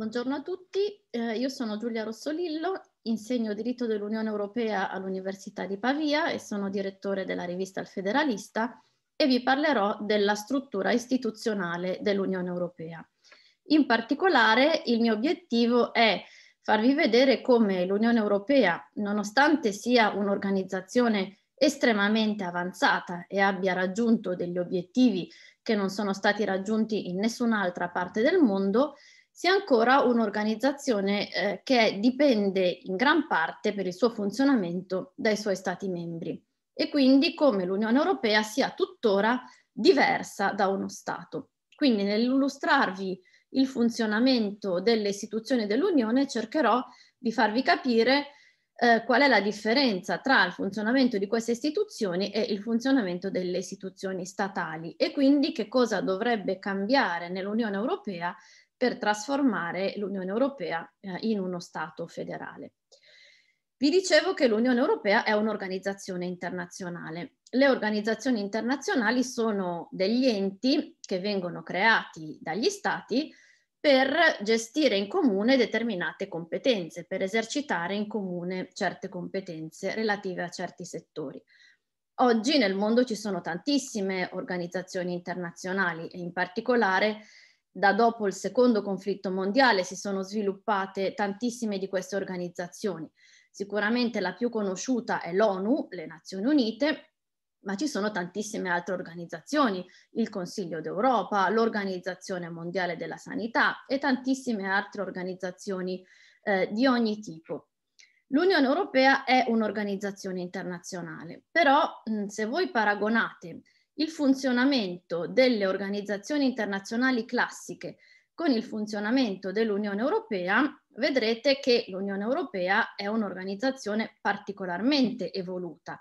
Buongiorno a tutti, eh, io sono Giulia Rossolillo, insegno diritto dell'Unione Europea all'Università di Pavia e sono direttore della rivista Il Federalista e vi parlerò della struttura istituzionale dell'Unione Europea. In particolare il mio obiettivo è farvi vedere come l'Unione Europea, nonostante sia un'organizzazione estremamente avanzata e abbia raggiunto degli obiettivi che non sono stati raggiunti in nessun'altra parte del mondo, sia ancora un'organizzazione eh, che dipende in gran parte per il suo funzionamento dai suoi Stati membri e quindi come l'Unione Europea sia tuttora diversa da uno Stato. Quindi nell'illustrarvi il funzionamento delle istituzioni dell'Unione cercherò di farvi capire eh, qual è la differenza tra il funzionamento di queste istituzioni e il funzionamento delle istituzioni statali e quindi che cosa dovrebbe cambiare nell'Unione Europea per trasformare l'Unione Europea eh, in uno Stato federale. Vi dicevo che l'Unione Europea è un'organizzazione internazionale. Le organizzazioni internazionali sono degli enti che vengono creati dagli Stati per gestire in comune determinate competenze, per esercitare in comune certe competenze relative a certi settori. Oggi nel mondo ci sono tantissime organizzazioni internazionali e in particolare da dopo il secondo conflitto mondiale si sono sviluppate tantissime di queste organizzazioni. Sicuramente la più conosciuta è l'ONU, le Nazioni Unite, ma ci sono tantissime altre organizzazioni, il Consiglio d'Europa, l'Organizzazione Mondiale della Sanità e tantissime altre organizzazioni eh, di ogni tipo. L'Unione Europea è un'organizzazione internazionale, però mh, se voi paragonate il funzionamento delle organizzazioni internazionali classiche con il funzionamento dell'Unione Europea, vedrete che l'Unione Europea è un'organizzazione particolarmente evoluta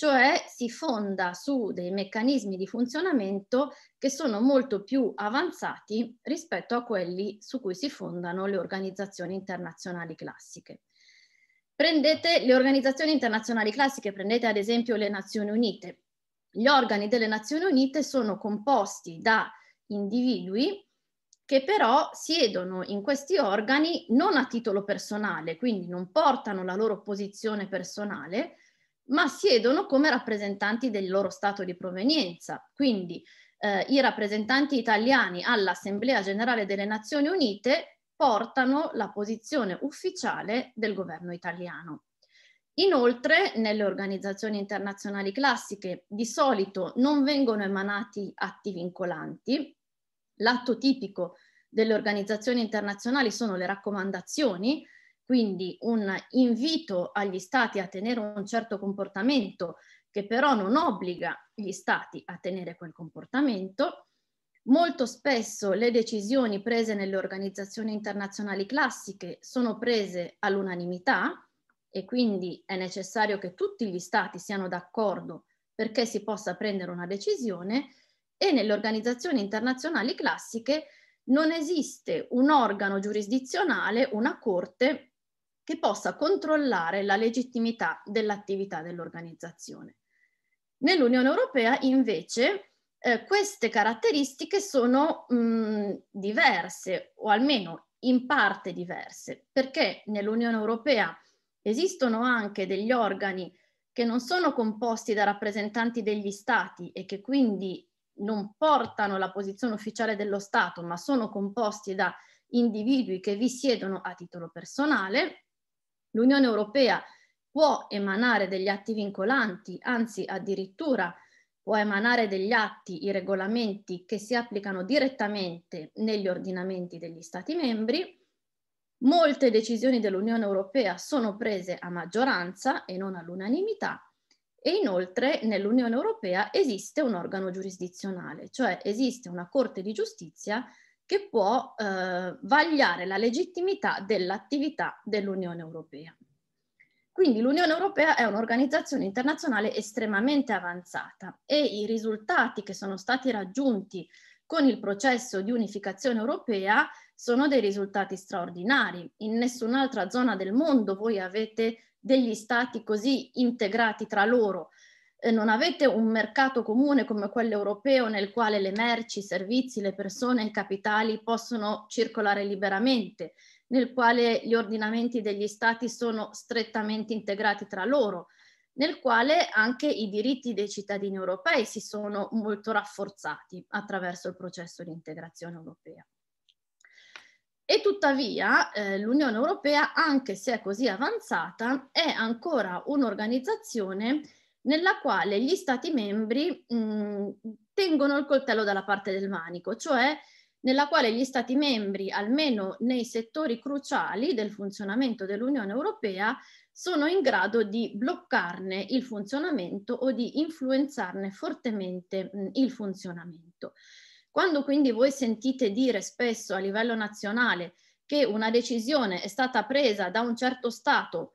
cioè si fonda su dei meccanismi di funzionamento che sono molto più avanzati rispetto a quelli su cui si fondano le organizzazioni internazionali classiche. Prendete le organizzazioni internazionali classiche, prendete ad esempio le Nazioni Unite. Gli organi delle Nazioni Unite sono composti da individui che però siedono in questi organi non a titolo personale, quindi non portano la loro posizione personale, ma siedono come rappresentanti del loro stato di provenienza. Quindi eh, i rappresentanti italiani all'Assemblea Generale delle Nazioni Unite portano la posizione ufficiale del governo italiano. Inoltre, nelle organizzazioni internazionali classiche di solito non vengono emanati atti vincolanti. L'atto tipico delle organizzazioni internazionali sono le raccomandazioni, quindi un invito agli stati a tenere un certo comportamento che però non obbliga gli stati a tenere quel comportamento. Molto spesso le decisioni prese nelle organizzazioni internazionali classiche sono prese all'unanimità e quindi è necessario che tutti gli stati siano d'accordo perché si possa prendere una decisione e nelle organizzazioni internazionali classiche non esiste un organo giurisdizionale, una corte che possa controllare la legittimità dell'attività dell'organizzazione. Nell'Unione Europea invece eh, queste caratteristiche sono mh, diverse o almeno in parte diverse perché nell'Unione Europea esistono anche degli organi che non sono composti da rappresentanti degli stati e che quindi non portano la posizione ufficiale dello Stato, ma sono composti da individui che vi siedono a titolo personale L'Unione Europea può emanare degli atti vincolanti, anzi addirittura può emanare degli atti, i regolamenti che si applicano direttamente negli ordinamenti degli Stati membri. Molte decisioni dell'Unione Europea sono prese a maggioranza e non all'unanimità e inoltre nell'Unione Europea esiste un organo giurisdizionale, cioè esiste una Corte di giustizia che può eh, vagliare la legittimità dell'attività dell'Unione Europea. Quindi l'Unione Europea è un'organizzazione internazionale estremamente avanzata e i risultati che sono stati raggiunti con il processo di unificazione europea sono dei risultati straordinari. In nessun'altra zona del mondo voi avete degli stati così integrati tra loro eh, non avete un mercato comune come quello europeo nel quale le merci, i servizi, le persone i capitali possono circolare liberamente, nel quale gli ordinamenti degli stati sono strettamente integrati tra loro, nel quale anche i diritti dei cittadini europei si sono molto rafforzati attraverso il processo di integrazione europea. E tuttavia eh, l'Unione Europea, anche se è così avanzata, è ancora un'organizzazione nella quale gli Stati membri mh, tengono il coltello dalla parte del manico, cioè nella quale gli Stati membri, almeno nei settori cruciali del funzionamento dell'Unione Europea, sono in grado di bloccarne il funzionamento o di influenzarne fortemente mh, il funzionamento. Quando quindi voi sentite dire spesso a livello nazionale che una decisione è stata presa da un certo Stato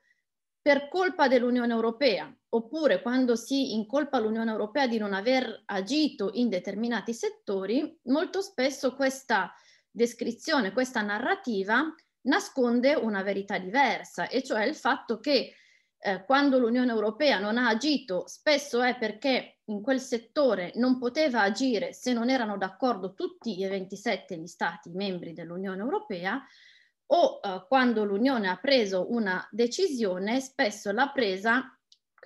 per colpa dell'Unione Europea, oppure quando si incolpa l'Unione Europea di non aver agito in determinati settori, molto spesso questa descrizione, questa narrativa nasconde una verità diversa, e cioè il fatto che eh, quando l'Unione Europea non ha agito, spesso è perché in quel settore non poteva agire se non erano d'accordo tutti i 27 gli Stati membri dell'Unione Europea, o eh, quando l'Unione ha preso una decisione, spesso l'ha presa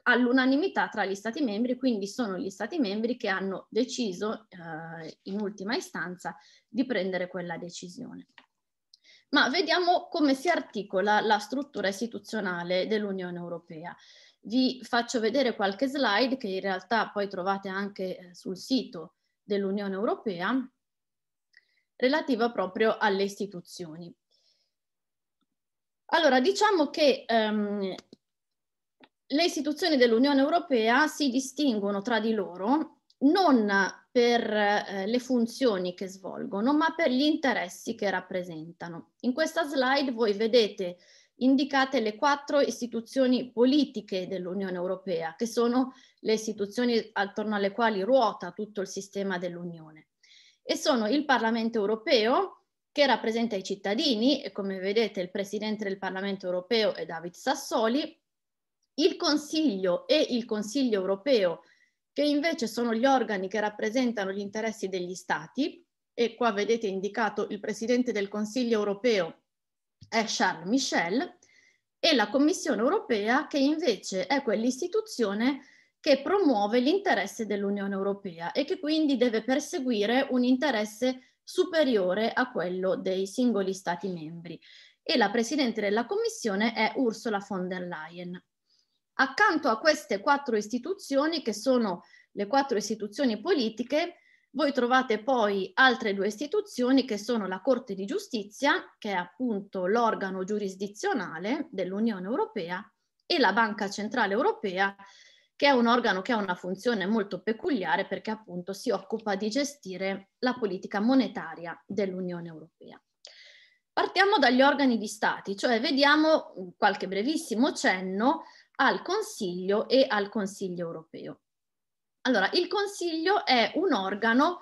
all'unanimità tra gli Stati membri, quindi sono gli Stati membri che hanno deciso eh, in ultima istanza di prendere quella decisione. Ma vediamo come si articola la struttura istituzionale dell'Unione Europea. Vi faccio vedere qualche slide che in realtà poi trovate anche eh, sul sito dell'Unione Europea relativa proprio alle istituzioni. Allora, diciamo che um, le istituzioni dell'Unione Europea si distinguono tra di loro non per eh, le funzioni che svolgono, ma per gli interessi che rappresentano. In questa slide voi vedete indicate le quattro istituzioni politiche dell'Unione Europea, che sono le istituzioni attorno alle quali ruota tutto il sistema dell'Unione. E sono il Parlamento Europeo, che rappresenta i cittadini e come vedete il Presidente del Parlamento europeo è David Sassoli, il Consiglio e il Consiglio europeo che invece sono gli organi che rappresentano gli interessi degli Stati e qua vedete indicato il Presidente del Consiglio europeo è Charles Michel e la Commissione europea che invece è quell'istituzione che promuove l'interesse dell'Unione Europea e che quindi deve perseguire un interesse superiore a quello dei singoli Stati membri. E la Presidente della Commissione è Ursula von der Leyen. Accanto a queste quattro istituzioni, che sono le quattro istituzioni politiche, voi trovate poi altre due istituzioni che sono la Corte di Giustizia, che è appunto l'organo giurisdizionale dell'Unione Europea, e la Banca Centrale Europea, che è un organo che ha una funzione molto peculiare perché appunto si occupa di gestire la politica monetaria dell'Unione Europea. Partiamo dagli organi di Stati, cioè vediamo qualche brevissimo cenno al Consiglio e al Consiglio europeo. Allora, il Consiglio è un organo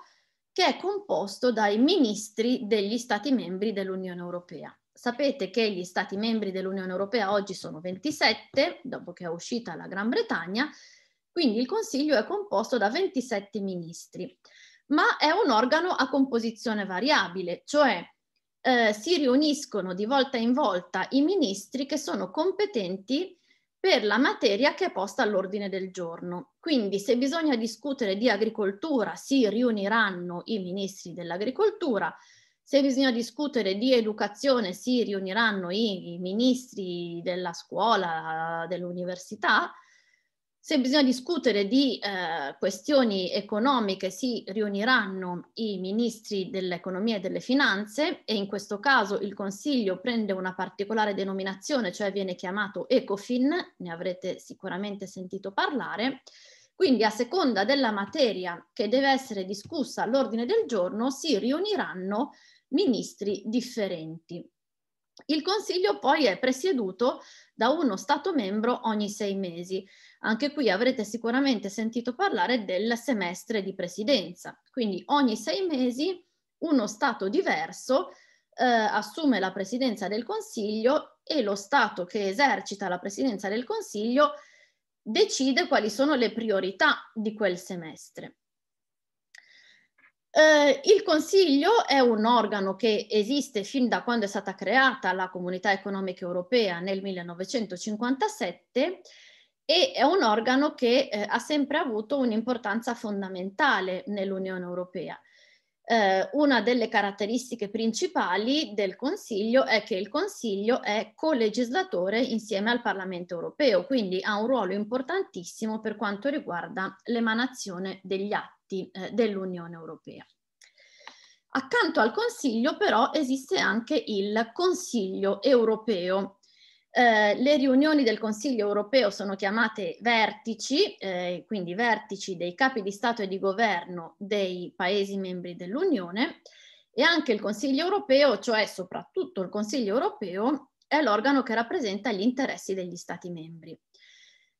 che è composto dai ministri degli Stati membri dell'Unione Europea. Sapete che gli Stati membri dell'Unione Europea oggi sono 27, dopo che è uscita la Gran Bretagna, quindi il Consiglio è composto da 27 ministri, ma è un organo a composizione variabile, cioè eh, si riuniscono di volta in volta i ministri che sono competenti per la materia che è posta all'ordine del giorno. Quindi se bisogna discutere di agricoltura si riuniranno i ministri dell'agricoltura, se bisogna discutere di educazione si riuniranno i, i ministri della scuola, dell'università, se bisogna discutere di eh, questioni economiche si riuniranno i ministri dell'economia e delle finanze e in questo caso il Consiglio prende una particolare denominazione, cioè viene chiamato ECOFIN, ne avrete sicuramente sentito parlare. Quindi a seconda della materia che deve essere discussa all'ordine del giorno si riuniranno ministri differenti. Il Consiglio poi è presieduto da uno Stato membro ogni sei mesi. Anche qui avrete sicuramente sentito parlare del semestre di presidenza. Quindi ogni sei mesi uno Stato diverso eh, assume la presidenza del Consiglio e lo Stato che esercita la presidenza del Consiglio decide quali sono le priorità di quel semestre. Eh, il Consiglio è un organo che esiste fin da quando è stata creata la Comunità Economica Europea nel 1957 e è un organo che eh, ha sempre avuto un'importanza fondamentale nell'Unione Europea. Eh, una delle caratteristiche principali del Consiglio è che il Consiglio è co-legislatore insieme al Parlamento europeo, quindi ha un ruolo importantissimo per quanto riguarda l'emanazione degli atti eh, dell'Unione Europea. Accanto al Consiglio però esiste anche il Consiglio europeo, eh, le riunioni del Consiglio europeo sono chiamate vertici, eh, quindi vertici dei capi di Stato e di governo dei Paesi membri dell'Unione e anche il Consiglio europeo, cioè soprattutto il Consiglio europeo, è l'organo che rappresenta gli interessi degli Stati membri.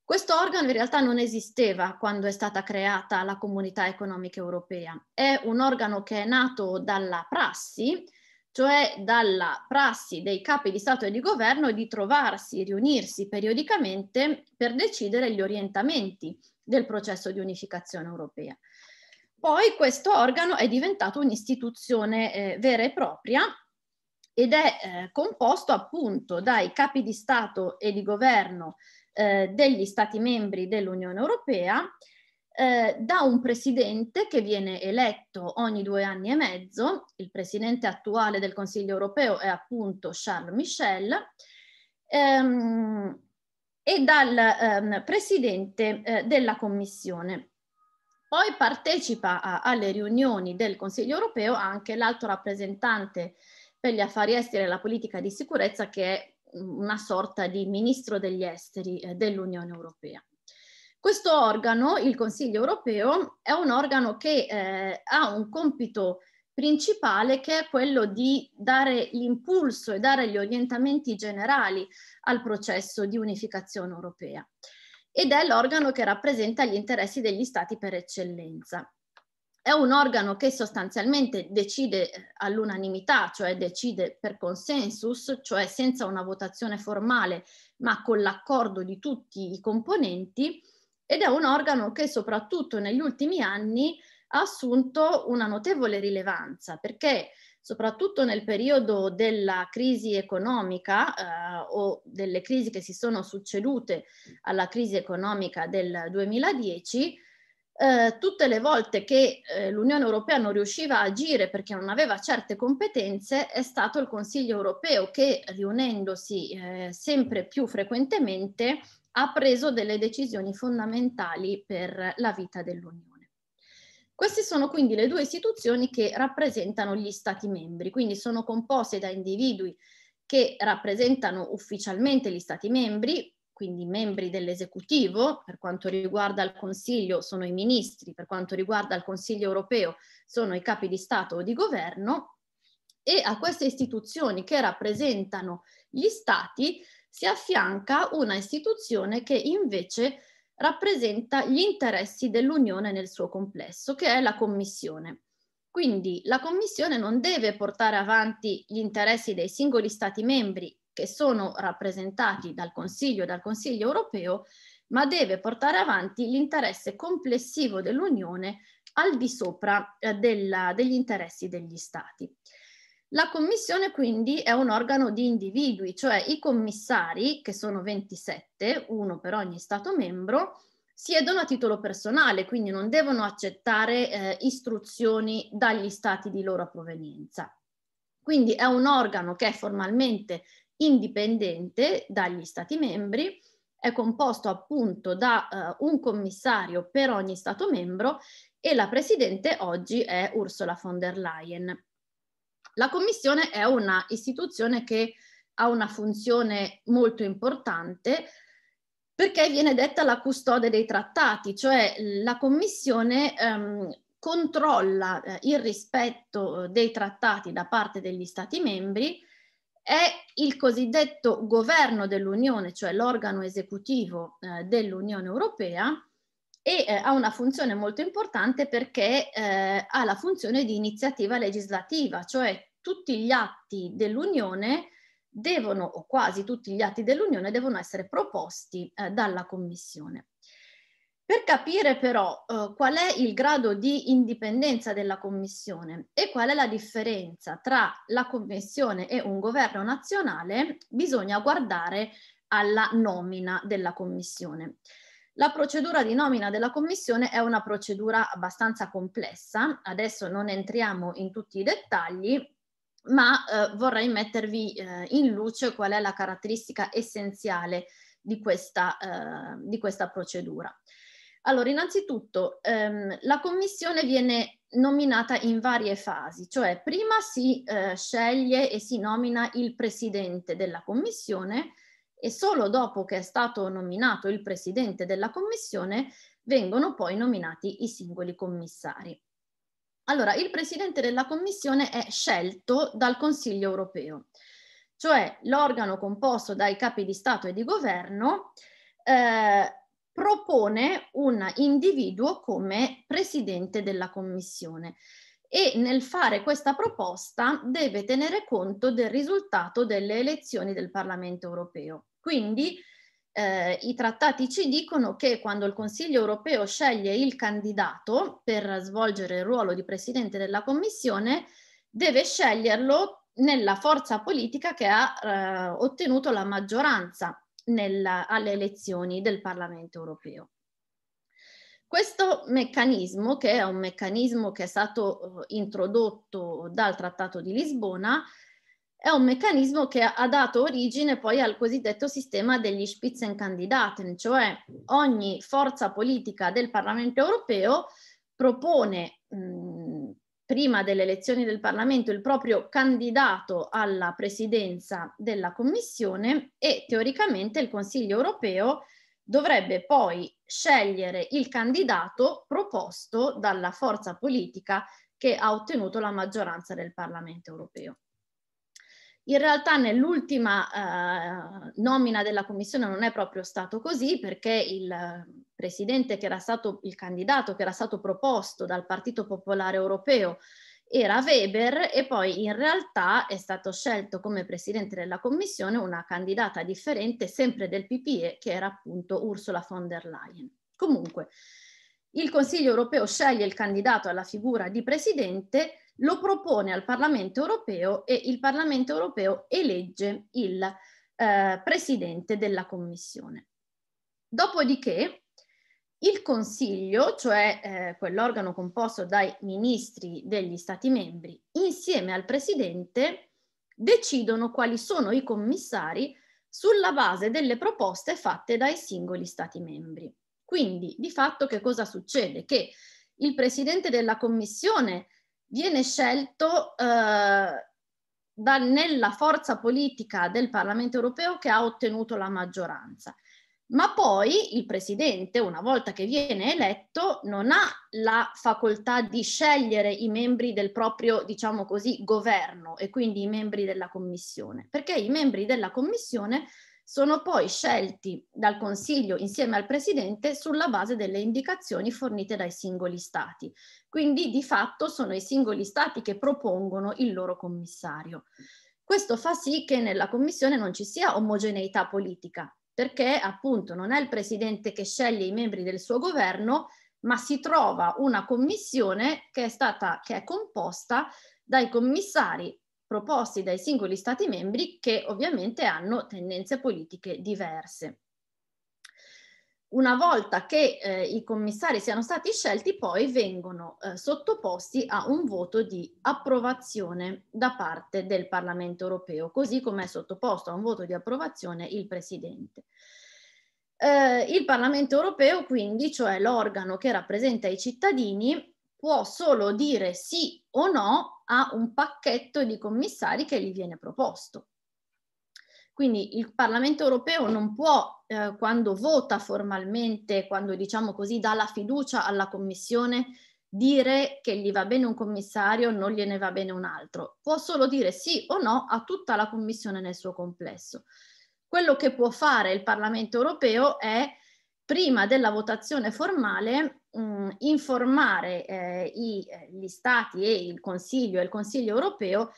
Questo organo in realtà non esisteva quando è stata creata la Comunità Economica Europea. È un organo che è nato dalla prassi, cioè dalla prassi dei capi di Stato e di governo di trovarsi, riunirsi periodicamente per decidere gli orientamenti del processo di unificazione europea. Poi questo organo è diventato un'istituzione eh, vera e propria ed è eh, composto appunto dai capi di Stato e di governo eh, degli Stati membri dell'Unione Europea eh, da un presidente che viene eletto ogni due anni e mezzo, il presidente attuale del Consiglio europeo è appunto Charles Michel, ehm, e dal ehm, presidente eh, della Commissione. Poi partecipa a, alle riunioni del Consiglio europeo anche l'alto rappresentante per gli affari esteri e la politica di sicurezza che è una sorta di ministro degli esteri eh, dell'Unione Europea. Questo organo, il Consiglio europeo, è un organo che eh, ha un compito principale che è quello di dare l'impulso e dare gli orientamenti generali al processo di unificazione europea ed è l'organo che rappresenta gli interessi degli stati per eccellenza. È un organo che sostanzialmente decide eh, all'unanimità, cioè decide per consensus, cioè senza una votazione formale, ma con l'accordo di tutti i componenti ed è un organo che soprattutto negli ultimi anni ha assunto una notevole rilevanza perché soprattutto nel periodo della crisi economica eh, o delle crisi che si sono succedute alla crisi economica del 2010, eh, tutte le volte che eh, l'Unione Europea non riusciva a agire perché non aveva certe competenze, è stato il Consiglio Europeo che riunendosi eh, sempre più frequentemente ha preso delle decisioni fondamentali per la vita dell'Unione. Queste sono quindi le due istituzioni che rappresentano gli Stati membri, quindi sono composte da individui che rappresentano ufficialmente gli Stati membri, quindi membri dell'esecutivo, per quanto riguarda il Consiglio sono i ministri, per quanto riguarda il Consiglio europeo sono i capi di Stato o di governo, e a queste istituzioni che rappresentano gli Stati si affianca una istituzione che invece rappresenta gli interessi dell'Unione nel suo complesso, che è la Commissione. Quindi la Commissione non deve portare avanti gli interessi dei singoli Stati membri che sono rappresentati dal Consiglio e dal Consiglio europeo, ma deve portare avanti l'interesse complessivo dell'Unione al di sopra eh, della, degli interessi degli Stati. La commissione quindi è un organo di individui, cioè i commissari, che sono 27, uno per ogni Stato membro, siedono a titolo personale, quindi non devono accettare eh, istruzioni dagli Stati di loro provenienza. Quindi è un organo che è formalmente indipendente dagli Stati membri, è composto appunto da uh, un commissario per ogni Stato membro e la presidente oggi è Ursula von der Leyen. La Commissione è una istituzione che ha una funzione molto importante perché viene detta la custode dei trattati, cioè la Commissione ehm, controlla eh, il rispetto dei trattati da parte degli Stati membri, è il cosiddetto governo dell'Unione, cioè l'organo esecutivo eh, dell'Unione Europea, e eh, ha una funzione molto importante perché eh, ha la funzione di iniziativa legislativa, cioè tutti gli atti dell'Unione devono, o quasi tutti gli atti dell'Unione, devono essere proposti eh, dalla Commissione. Per capire però uh, qual è il grado di indipendenza della Commissione e qual è la differenza tra la Commissione e un governo nazionale, bisogna guardare alla nomina della Commissione. La procedura di nomina della Commissione è una procedura abbastanza complessa, adesso non entriamo in tutti i dettagli, ma eh, vorrei mettervi eh, in luce qual è la caratteristica essenziale di questa, eh, di questa procedura. Allora, innanzitutto ehm, la commissione viene nominata in varie fasi, cioè prima si eh, sceglie e si nomina il presidente della commissione e solo dopo che è stato nominato il presidente della commissione vengono poi nominati i singoli commissari. Allora, il presidente della commissione è scelto dal Consiglio europeo, cioè l'organo composto dai capi di Stato e di governo eh, propone un individuo come presidente della commissione e nel fare questa proposta deve tenere conto del risultato delle elezioni del Parlamento europeo. Quindi eh, i trattati ci dicono che quando il Consiglio europeo sceglie il candidato per svolgere il ruolo di presidente della Commissione, deve sceglierlo nella forza politica che ha eh, ottenuto la maggioranza nella, alle elezioni del Parlamento europeo. Questo meccanismo, che è un meccanismo che è stato eh, introdotto dal Trattato di Lisbona, è un meccanismo che ha dato origine poi al cosiddetto sistema degli Spitzenkandidaten, cioè ogni forza politica del Parlamento europeo propone mh, prima delle elezioni del Parlamento il proprio candidato alla presidenza della Commissione e teoricamente il Consiglio europeo dovrebbe poi scegliere il candidato proposto dalla forza politica che ha ottenuto la maggioranza del Parlamento europeo. In realtà nell'ultima eh, nomina della Commissione non è proprio stato così perché il presidente che era stato, il candidato che era stato proposto dal Partito Popolare Europeo era Weber e poi in realtà è stato scelto come presidente della commissione una candidata differente sempre del PPE che era appunto Ursula von der Leyen. Comunque il Consiglio europeo sceglie il candidato alla figura di presidente lo propone al Parlamento europeo e il Parlamento europeo elegge il eh, presidente della Commissione. Dopodiché il Consiglio, cioè eh, quell'organo composto dai ministri degli Stati membri, insieme al Presidente, decidono quali sono i commissari sulla base delle proposte fatte dai singoli Stati membri. Quindi, di fatto, che cosa succede? Che il Presidente della Commissione viene scelto eh, da, nella forza politica del Parlamento europeo che ha ottenuto la maggioranza. Ma poi il presidente, una volta che viene eletto, non ha la facoltà di scegliere i membri del proprio, diciamo così, governo e quindi i membri della commissione, perché i membri della commissione sono poi scelti dal Consiglio insieme al Presidente sulla base delle indicazioni fornite dai singoli Stati. Quindi di fatto sono i singoli Stati che propongono il loro commissario. Questo fa sì che nella Commissione non ci sia omogeneità politica, perché appunto non è il Presidente che sceglie i membri del suo governo, ma si trova una commissione che è stata che è composta dai commissari proposti dai singoli Stati membri che ovviamente hanno tendenze politiche diverse. Una volta che eh, i commissari siano stati scelti, poi vengono eh, sottoposti a un voto di approvazione da parte del Parlamento europeo, così come è sottoposto a un voto di approvazione il Presidente. Eh, il Parlamento europeo, quindi, cioè l'organo che rappresenta i cittadini, può solo dire sì o no a un pacchetto di commissari che gli viene proposto. Quindi il Parlamento europeo non può, eh, quando vota formalmente, quando diciamo così dà la fiducia alla Commissione, dire che gli va bene un commissario, non gliene va bene un altro. Può solo dire sì o no a tutta la Commissione nel suo complesso. Quello che può fare il Parlamento europeo è, prima della votazione formale, mh, mm, informare eh, i, eh, gli stati e il Consiglio e il Consiglio europeo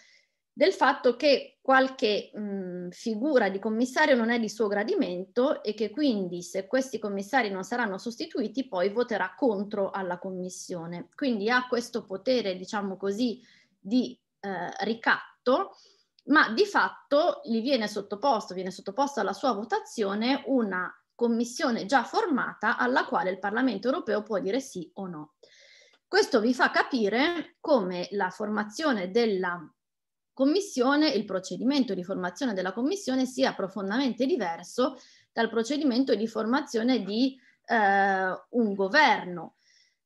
del fatto che qualche mh, mm, figura di commissario non è di suo gradimento e che quindi se questi commissari non saranno sostituiti poi voterà contro alla commissione. Quindi ha questo potere, diciamo così, di eh, ricatto, ma di fatto gli viene sottoposto, viene sottoposta alla sua votazione una commissione già formata alla quale il Parlamento europeo può dire sì o no. Questo vi fa capire come la formazione della commissione, il procedimento di formazione della commissione sia profondamente diverso dal procedimento di formazione di eh, un governo.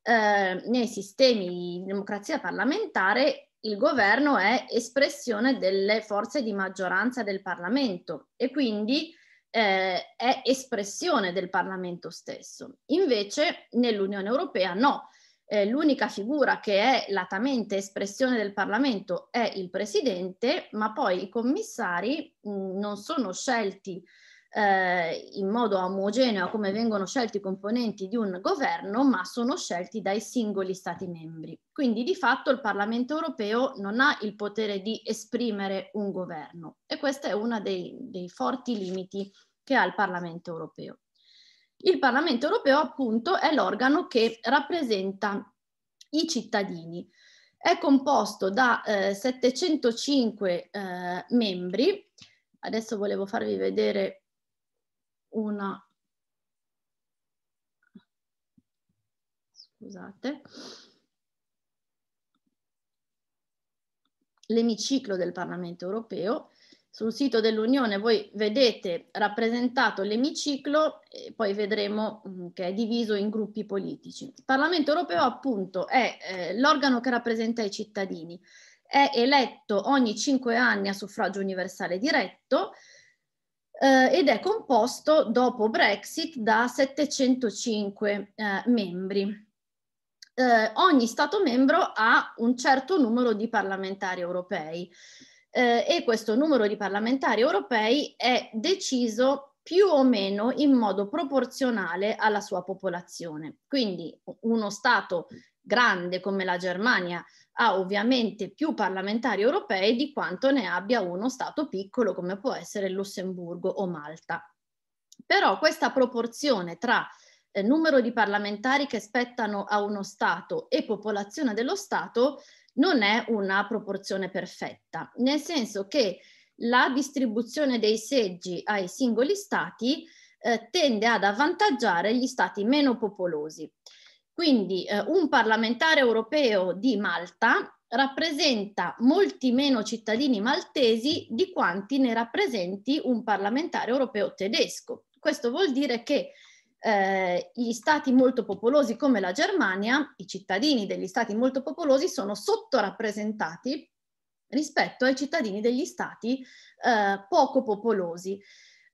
Eh, nei sistemi di democrazia parlamentare il governo è espressione delle forze di maggioranza del Parlamento e quindi eh, è espressione del Parlamento stesso. Invece nell'Unione Europea no, eh, l'unica figura che è latamente espressione del Parlamento è il Presidente, ma poi i commissari mh, non sono scelti eh, in modo omogeneo come vengono scelti i componenti di un governo, ma sono scelti dai singoli Stati membri. Quindi di fatto il Parlamento europeo non ha il potere di esprimere un governo e questo è uno dei, dei forti limiti che ha il Parlamento europeo. Il Parlamento europeo appunto è l'organo che rappresenta i cittadini. È composto da eh, 705 eh, membri. Adesso volevo farvi vedere una... Scusate. L'emiciclo del Parlamento europeo sul sito dell'Unione voi vedete rappresentato l'emiciclo e poi vedremo mm, che è diviso in gruppi politici. Il Parlamento europeo appunto è eh, l'organo che rappresenta i cittadini, è eletto ogni cinque anni a suffragio universale diretto eh, ed è composto dopo Brexit da 705 eh, membri. Eh, ogni Stato membro ha un certo numero di parlamentari europei eh, e questo numero di parlamentari europei è deciso più o meno in modo proporzionale alla sua popolazione. Quindi uno Stato grande come la Germania ha ovviamente più parlamentari europei di quanto ne abbia uno Stato piccolo come può essere Lussemburgo o Malta. Però questa proporzione tra eh, numero di parlamentari che spettano a uno Stato e popolazione dello Stato non è una proporzione perfetta, nel senso che la distribuzione dei seggi ai singoli stati eh, tende ad avvantaggiare gli stati meno popolosi. Quindi eh, un parlamentare europeo di Malta rappresenta molti meno cittadini maltesi di quanti ne rappresenti un parlamentare europeo tedesco. Questo vuol dire che eh, gli stati molto popolosi come la Germania, i cittadini degli stati molto popolosi sono sottorappresentati rispetto ai cittadini degli stati eh, poco popolosi.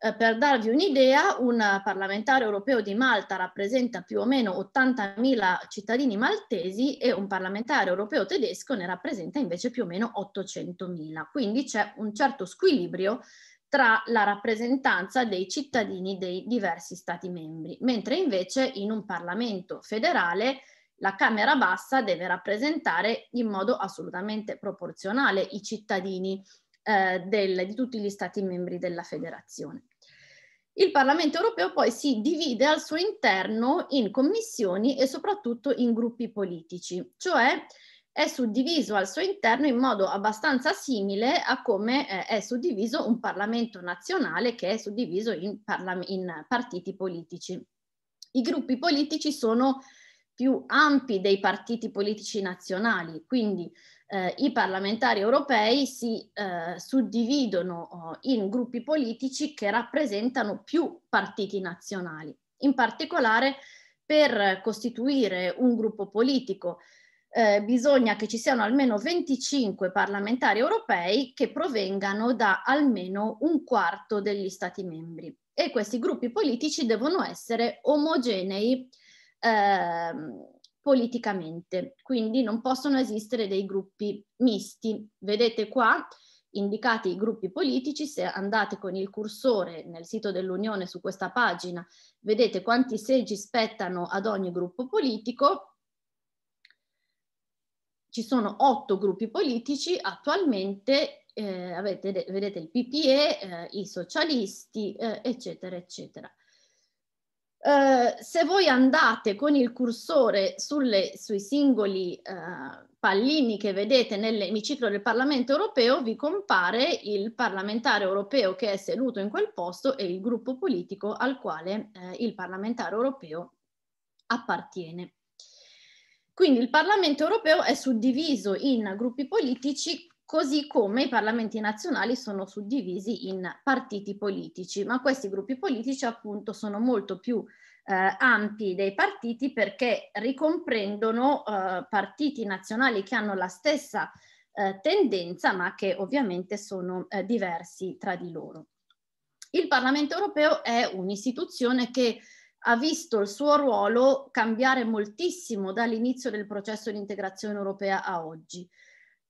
Eh, per darvi un'idea, un parlamentare europeo di Malta rappresenta più o meno 80.000 cittadini maltesi e un parlamentare europeo tedesco ne rappresenta invece più o meno 800.000. Quindi c'è un certo squilibrio tra la rappresentanza dei cittadini dei diversi Stati membri, mentre invece in un Parlamento federale la Camera bassa deve rappresentare in modo assolutamente proporzionale i cittadini eh, del, di tutti gli Stati membri della federazione. Il Parlamento europeo poi si divide al suo interno in commissioni e soprattutto in gruppi politici, cioè è suddiviso al suo interno in modo abbastanza simile a come eh, è suddiviso un Parlamento nazionale che è suddiviso in, in partiti politici. I gruppi politici sono più ampi dei partiti politici nazionali, quindi eh, i parlamentari europei si eh, suddividono oh, in gruppi politici che rappresentano più partiti nazionali. In particolare per costituire un gruppo politico eh, bisogna che ci siano almeno 25 parlamentari europei che provengano da almeno un quarto degli Stati membri e questi gruppi politici devono essere omogenei eh, politicamente, quindi non possono esistere dei gruppi misti. Vedete qua indicati i gruppi politici, se andate con il cursore nel sito dell'Unione su questa pagina, vedete quanti seggi spettano ad ogni gruppo politico ci sono otto gruppi politici, attualmente eh, avete, vedete il PPE, eh, i socialisti, eh, eccetera, eccetera. Uh, se voi andate con il cursore sulle, sui singoli uh, pallini che vedete nell'emiciclo del Parlamento europeo, vi compare il parlamentare europeo che è seduto in quel posto e il gruppo politico al quale uh, il parlamentare europeo appartiene. Quindi il Parlamento europeo è suddiviso in gruppi politici così come i parlamenti nazionali sono suddivisi in partiti politici, ma questi gruppi politici appunto sono molto più eh, ampi dei partiti perché ricomprendono eh, partiti nazionali che hanno la stessa eh, tendenza ma che ovviamente sono eh, diversi tra di loro. Il Parlamento europeo è un'istituzione che ha visto il suo ruolo cambiare moltissimo dall'inizio del processo di integrazione europea a oggi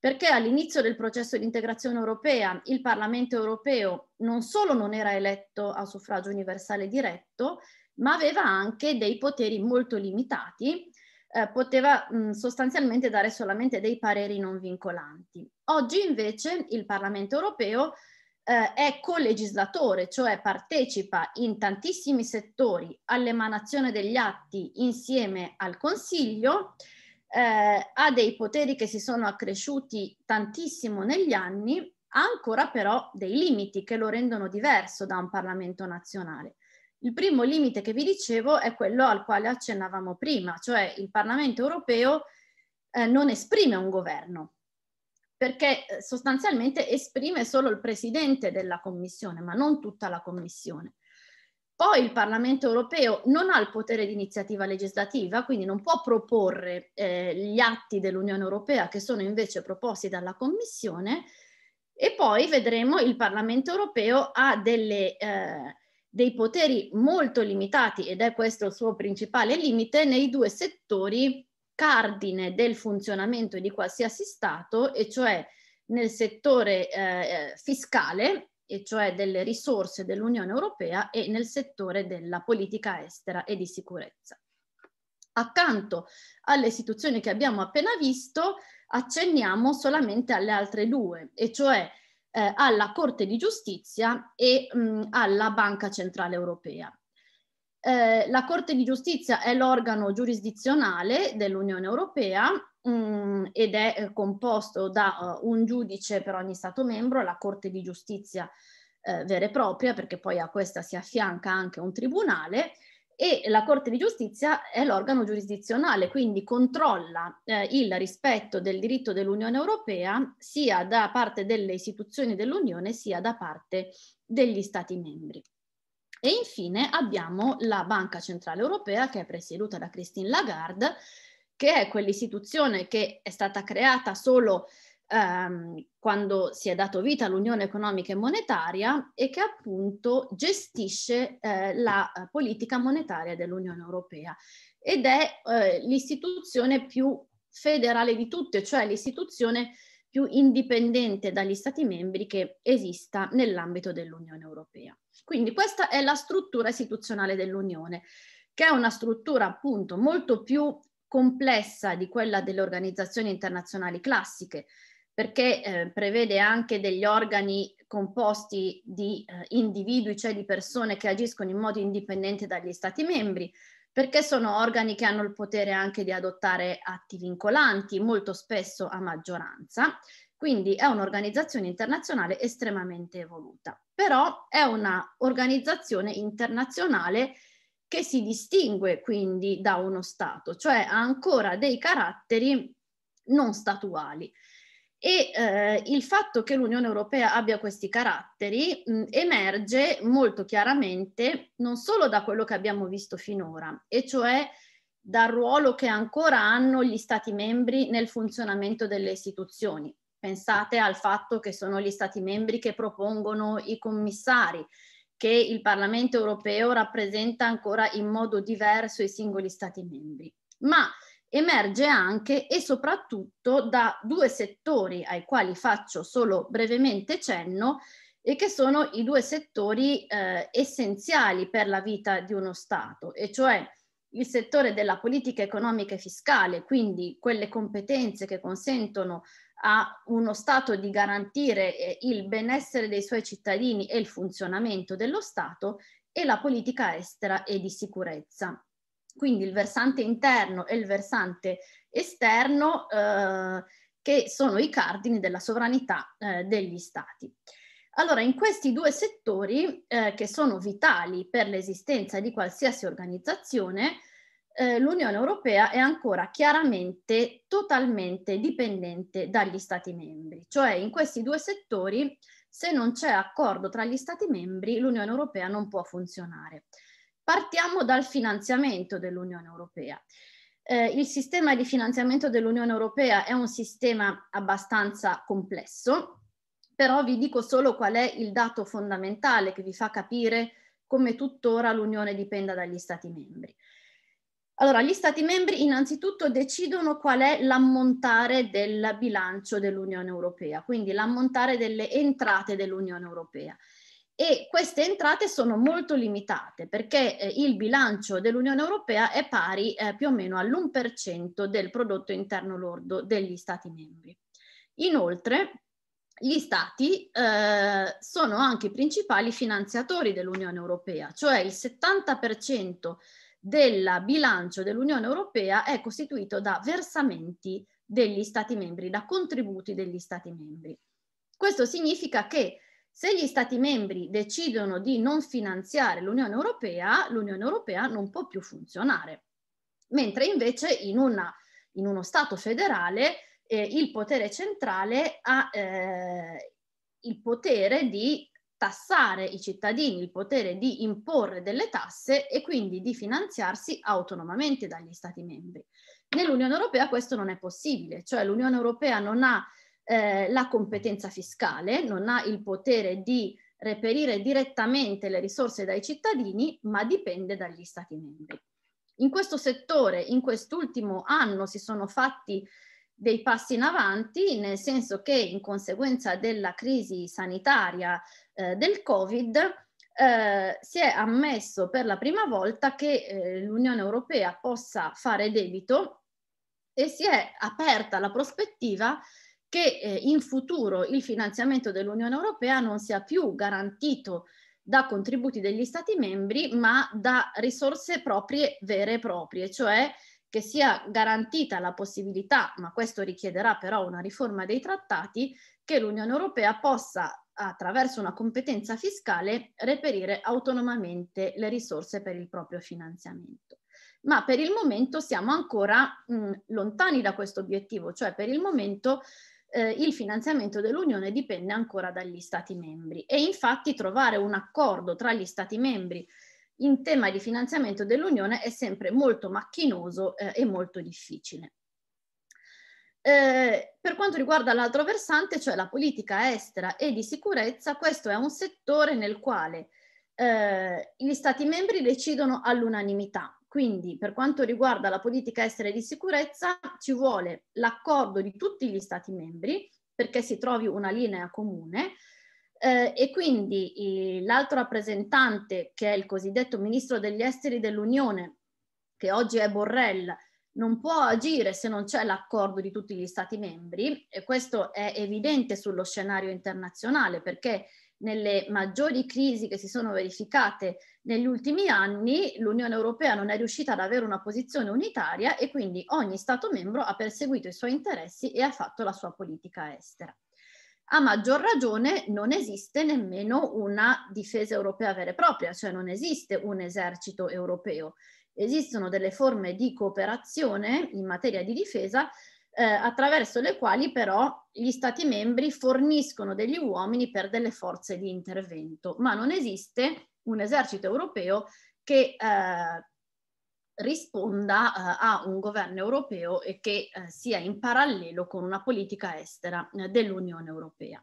perché all'inizio del processo di integrazione europea il Parlamento europeo non solo non era eletto a suffragio universale diretto, ma aveva anche dei poteri molto limitati, eh, poteva mh, sostanzialmente dare solamente dei pareri non vincolanti. Oggi invece il Parlamento europeo eh, è colegislatore, cioè partecipa in tantissimi settori all'emanazione degli atti insieme al Consiglio, eh, ha dei poteri che si sono accresciuti tantissimo negli anni, ha ancora però dei limiti che lo rendono diverso da un Parlamento nazionale. Il primo limite che vi dicevo è quello al quale accennavamo prima, cioè il Parlamento europeo eh, non esprime un governo, perché eh, sostanzialmente esprime solo il presidente della Commissione, ma non tutta la Commissione. Poi il Parlamento europeo non ha il potere di iniziativa legislativa, quindi non può proporre eh, gli atti dell'Unione europea che sono invece proposti dalla Commissione. E poi vedremo il Parlamento europeo ha delle, eh, dei poteri molto limitati ed è questo il suo principale limite nei due settori cardine del funzionamento di qualsiasi Stato, e cioè nel settore eh, fiscale e cioè delle risorse dell'Unione Europea e nel settore della politica estera e di sicurezza. Accanto alle istituzioni che abbiamo appena visto, accenniamo solamente alle altre due, e cioè eh, alla Corte di Giustizia e mh, alla Banca Centrale Europea. Eh, la Corte di Giustizia è l'organo giurisdizionale dell'Unione Europea mm, ed è eh, composto da uh, un giudice per ogni Stato membro, la Corte di Giustizia eh, vera e propria, perché poi a questa si affianca anche un tribunale, e la Corte di Giustizia è l'organo giurisdizionale, quindi controlla eh, il rispetto del diritto dell'Unione Europea sia da parte delle istituzioni dell'Unione sia da parte degli Stati membri. E infine abbiamo la Banca Centrale Europea che è presieduta da Christine Lagarde, che è quell'istituzione che è stata creata solo ehm, quando si è dato vita all'Unione Economica e Monetaria e che appunto gestisce eh, la eh, politica monetaria dell'Unione Europea ed è eh, l'istituzione più federale di tutte, cioè l'istituzione più indipendente dagli Stati membri che esista nell'ambito dell'Unione Europea. Quindi questa è la struttura istituzionale dell'Unione, che è una struttura appunto molto più complessa di quella delle organizzazioni internazionali classiche, perché eh, prevede anche degli organi composti di eh, individui, cioè di persone che agiscono in modo indipendente dagli Stati membri, perché sono organi che hanno il potere anche di adottare atti vincolanti, molto spesso a maggioranza, quindi è un'organizzazione internazionale estremamente evoluta, però è un'organizzazione internazionale che si distingue quindi da uno Stato, cioè ha ancora dei caratteri non statuali. E eh, il fatto che l'Unione Europea abbia questi caratteri mh, emerge molto chiaramente non solo da quello che abbiamo visto finora, e cioè dal ruolo che ancora hanno gli Stati membri nel funzionamento delle istituzioni. Pensate al fatto che sono gli Stati membri che propongono i commissari, che il Parlamento europeo rappresenta ancora in modo diverso i singoli Stati membri. Ma emerge anche e soprattutto da due settori ai quali faccio solo brevemente cenno e che sono i due settori eh, essenziali per la vita di uno Stato, e cioè il settore della politica economica e fiscale, quindi quelle competenze che consentono a uno Stato di garantire eh, il benessere dei suoi cittadini e il funzionamento dello Stato e la politica estera e di sicurezza. Quindi il versante interno e il versante esterno eh, che sono i cardini della sovranità eh, degli Stati. Allora, in questi due settori, eh, che sono vitali per l'esistenza di qualsiasi organizzazione, eh, l'Unione Europea è ancora chiaramente totalmente dipendente dagli Stati membri. Cioè, in questi due settori, se non c'è accordo tra gli Stati membri, l'Unione Europea non può funzionare. Partiamo dal finanziamento dell'Unione Europea. Eh, il sistema di finanziamento dell'Unione Europea è un sistema abbastanza complesso, però vi dico solo qual è il dato fondamentale che vi fa capire come tuttora l'Unione dipenda dagli Stati membri. Allora, gli Stati membri innanzitutto decidono qual è l'ammontare del bilancio dell'Unione Europea, quindi l'ammontare delle entrate dell'Unione Europea e queste entrate sono molto limitate perché eh, il bilancio dell'Unione Europea è pari eh, più o meno all'1% del prodotto interno lordo degli Stati membri. Inoltre, gli Stati eh, sono anche i principali finanziatori dell'Unione Europea, cioè il 70% del bilancio dell'Unione Europea è costituito da versamenti degli Stati membri, da contributi degli Stati membri. Questo significa che se gli Stati membri decidono di non finanziare l'Unione Europea, l'Unione Europea non può più funzionare. Mentre invece in, una, in uno Stato federale eh, il potere centrale ha eh, il potere di tassare i cittadini, il potere di imporre delle tasse e quindi di finanziarsi autonomamente dagli Stati membri. Nell'Unione Europea questo non è possibile, cioè l'Unione Europea non ha eh, la competenza fiscale, non ha il potere di reperire direttamente le risorse dai cittadini, ma dipende dagli Stati membri. In questo settore, in quest'ultimo anno, si sono fatti dei passi in avanti, nel senso che in conseguenza della crisi sanitaria eh, del Covid, eh, si è ammesso per la prima volta che eh, l'Unione Europea possa fare debito e si è aperta la prospettiva che eh, in futuro il finanziamento dell'Unione Europea non sia più garantito da contributi degli Stati membri, ma da risorse proprie vere e proprie, cioè che sia garantita la possibilità, ma questo richiederà però una riforma dei trattati, che l'Unione Europea possa attraverso una competenza fiscale reperire autonomamente le risorse per il proprio finanziamento. Ma per il momento siamo ancora mh, lontani da questo obiettivo, cioè per il momento eh, il finanziamento dell'Unione dipende ancora dagli Stati membri e infatti trovare un accordo tra gli Stati membri in tema di finanziamento dell'Unione è sempre molto macchinoso eh, e molto difficile. Eh, per quanto riguarda l'altro versante, cioè la politica estera e di sicurezza, questo è un settore nel quale eh, gli Stati membri decidono all'unanimità. Quindi per quanto riguarda la politica estera e di sicurezza ci vuole l'accordo di tutti gli Stati membri perché si trovi una linea comune eh, e quindi l'altro rappresentante che è il cosiddetto ministro degli esteri dell'Unione che oggi è Borrell non può agire se non c'è l'accordo di tutti gli Stati membri e questo è evidente sullo scenario internazionale perché nelle maggiori crisi che si sono verificate negli ultimi anni, l'Unione Europea non è riuscita ad avere una posizione unitaria e quindi ogni Stato membro ha perseguito i suoi interessi e ha fatto la sua politica estera. A maggior ragione non esiste nemmeno una difesa europea vera e propria, cioè non esiste un esercito europeo. Esistono delle forme di cooperazione in materia di difesa eh, attraverso le quali però gli Stati membri forniscono degli uomini per delle forze di intervento, ma non esiste un esercito europeo che eh, risponda eh, a un governo europeo e che eh, sia in parallelo con una politica estera eh, dell'Unione Europea.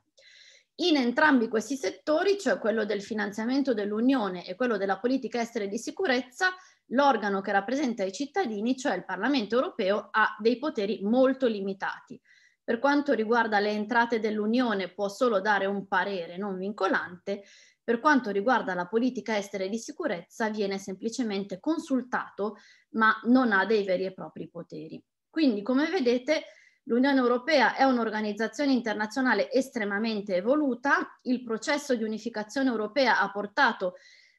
In entrambi questi settori, cioè quello del finanziamento dell'Unione e quello della politica estera e di sicurezza, l'organo che rappresenta i cittadini, cioè il Parlamento europeo, ha dei poteri molto limitati. Per quanto riguarda le entrate dell'Unione può solo dare un parere non vincolante, per quanto riguarda la politica estera e di sicurezza viene semplicemente consultato ma non ha dei veri e propri poteri. Quindi come vedete L'Unione Europea è un'organizzazione internazionale estremamente evoluta, il processo di unificazione europea ha portato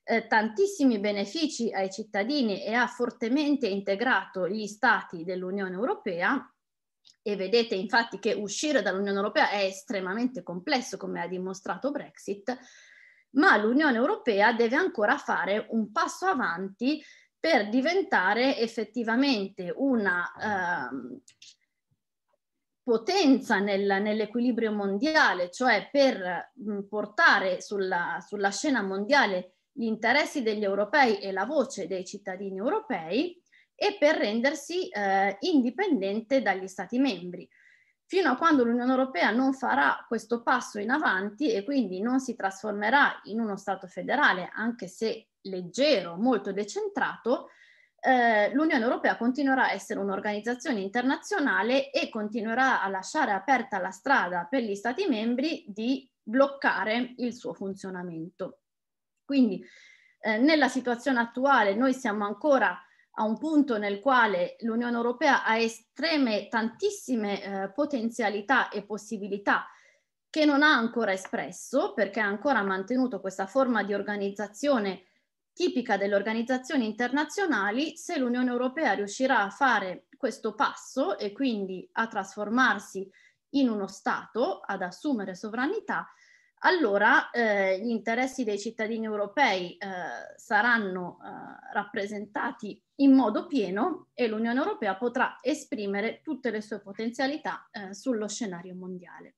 eh, tantissimi benefici ai cittadini e ha fortemente integrato gli stati dell'Unione Europea. E vedete infatti che uscire dall'Unione Europea è estremamente complesso come ha dimostrato Brexit, ma l'Unione Europea deve ancora fare un passo avanti per diventare effettivamente una eh, potenza nel, nell'equilibrio mondiale, cioè per mh, portare sulla, sulla scena mondiale gli interessi degli europei e la voce dei cittadini europei e per rendersi eh, indipendente dagli Stati membri. Fino a quando l'Unione Europea non farà questo passo in avanti e quindi non si trasformerà in uno Stato federale, anche se leggero, molto decentrato, eh, l'Unione Europea continuerà a essere un'organizzazione internazionale e continuerà a lasciare aperta la strada per gli Stati membri di bloccare il suo funzionamento. Quindi eh, nella situazione attuale noi siamo ancora a un punto nel quale l'Unione Europea ha estreme, tantissime eh, potenzialità e possibilità che non ha ancora espresso perché ha ancora mantenuto questa forma di organizzazione tipica delle organizzazioni internazionali, se l'Unione Europea riuscirà a fare questo passo e quindi a trasformarsi in uno Stato, ad assumere sovranità, allora eh, gli interessi dei cittadini europei eh, saranno eh, rappresentati in modo pieno e l'Unione Europea potrà esprimere tutte le sue potenzialità eh, sullo scenario mondiale.